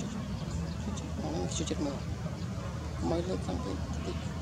ជិះជិះជិះមកមកលើខាងពេកតិច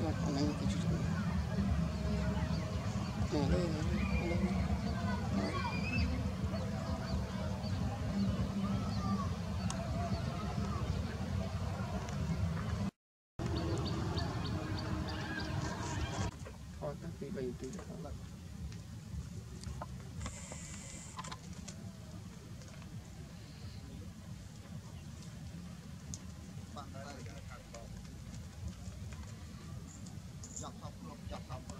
ちょっと待って、なんかちょっと。ねえねえねえねえ。Thank you. យកសពគ្រប់យកសពគ្រប់